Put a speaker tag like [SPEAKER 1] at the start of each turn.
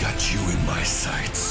[SPEAKER 1] Got you in my sights.